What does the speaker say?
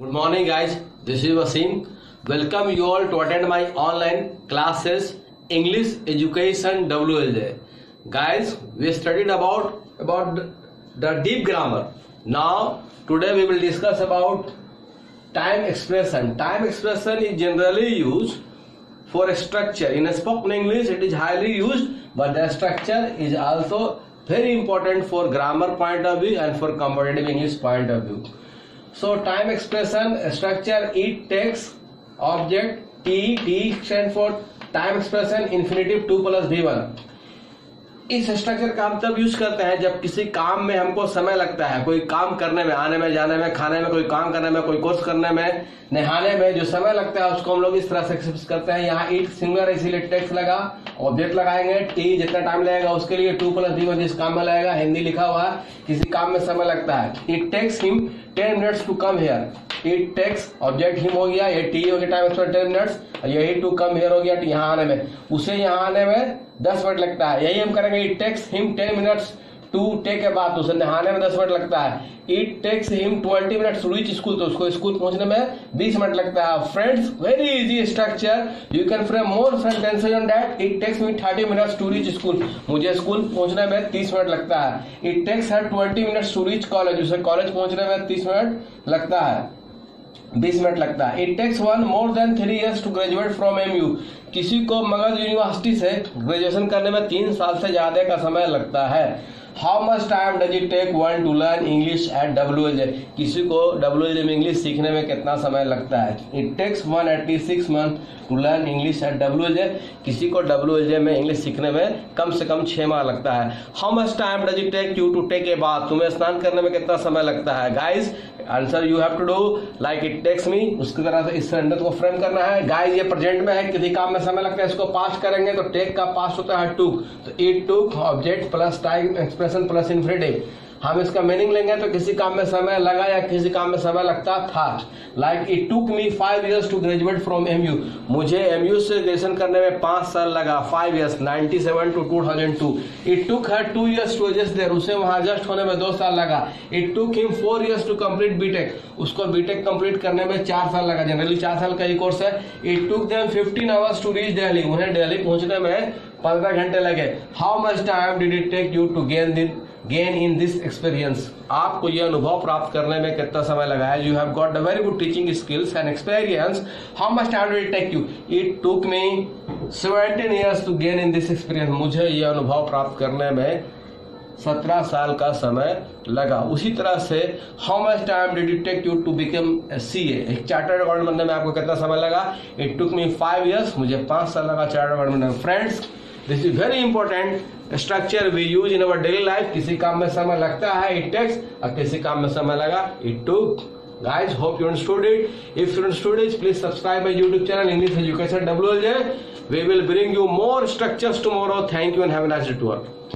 Good morning guys, this is Wasim. Welcome you all to attend my online classes English Education WLJ. Guys, we studied about about the deep grammar. Now today we will discuss about time expression. Time expression is generally used for a structure. In spoken English it is highly used but the structure is also very important for grammar point of view and for comparative English point of view. So time expression structure, it takes object t. t stands for time expression infinitive 2 plus v1. Structure का हम तब use करते हैं जब किसी काम में हमको समय लगता है कोई काम करने में आने में जाने में खाने में कोई काम करने में कोई कोर्स करने में नहाने में जो समय लगता है उसको हम लोग इस तरह से एक्सेप्ट करते हैं यहाँ ईट सिंगर इसीलिए टेक्स लगा ऑब्जेक्ट लगाएंगे टी जितना टाइम लगेगा उसके लिए टू प्लस डी जिस काम में लगेगा हिंदी लिखा हुआ किसी काम में समय लगता है it takes him ten minutes to come here it takes object him हो गया ये टी हो गया टाइम टेन मिनट्स यही टू कम हेयर हो गया यहाँ आने में उसे यहाँ आने में दस मिनट लगता है यही हम करेंगे it takes him ten minutes to take a bath उसे नहाने में दस मिनट लगता है it takes him twenty minutes to reach school तो उसको स्कूल पहुंचने में बीस मिनट लगता है friends very easy structure you can frame more sentences on that it takes me thirty minutes to reach school मुझे स्कूल पहुंचने में तीस मिनट लगता है it takes her twenty minutes to reach college उसे कॉलेज पहुंचने में तीस मिनट लगता है बीस मिनट लगता है it takes one more than three years to graduate from M U किसी को मगध यूनिवर्सिटी से ग्रेजुएशन करने में तीन साल से ज़्यादा का समय लगता है how much time does it take one to learn English at W L J किसी को डब्ल्यू एल जे में इंग्लिश सीखने में कितना समय लगता है it takes one eighty six month to learn English at W L J किसी को डब्ल्यू एल जे में इंग्लिश सीखने में कम से कम छः माह लगता है how much time does it take you to take a bath तुम्हें स्नान करने में कितना समय लगता है guys answer you have to do like it takes me उसकी तरह से इस सेंटेंस को फ्रेम करना है गाइज ये प्रेजेंट में है किसी काम में समय लगता है इसको पास करेंगे तो टेक का पास होता है टूक तो it took object plus time express integration plus infinity हम इसका मीनिंग लेंगे तो किसी काम में समय लगा या किसी काम में समय लगता था like it took me five years to graduate from U मुझे यू से ग्रेजुएशन करने में पांच साल लगा five years seven two two it took her two years to adjust there उसे वहां एडजस्ट होने में दो साल लगा it took him four years to complete B Tech उसको बीटेक कम्प्लीट करने में चार साल लगा जनरली चार साल का ही कोर्स है it took them fifteen hours to reach Delhi उन्हें डेली पहुंचने में पंद्रह घंटे लगे how much time did it take you to gain दिन गेन इन दिस एक्सपीरियंस आपको यह अनुभव प्राप्त करने में कितना समय लगा है you have got a very good teaching skills and experience how much time did it take you it took me seventeen years to gain in this experience मुझे यह अनुभव प्राप्त करने में सत्रह साल का समय लगा उसी तरह से how much time did it take you to become C A एक चार्टर्ड अकाउंट बनने में आपको कितना समय लगा it took me five years मुझे पांच साल लगा चार्टर्ड अकाउंट बनने में friends this is very important structure we use in our daily life किसी काम में समय लगता है इट टेक्स और किसी काम में समय लगा it to guys hope you stood it if you stood it please subscribe my YouTube channel English education W L J we will bring you more structures tomorrow thank you and have nice to work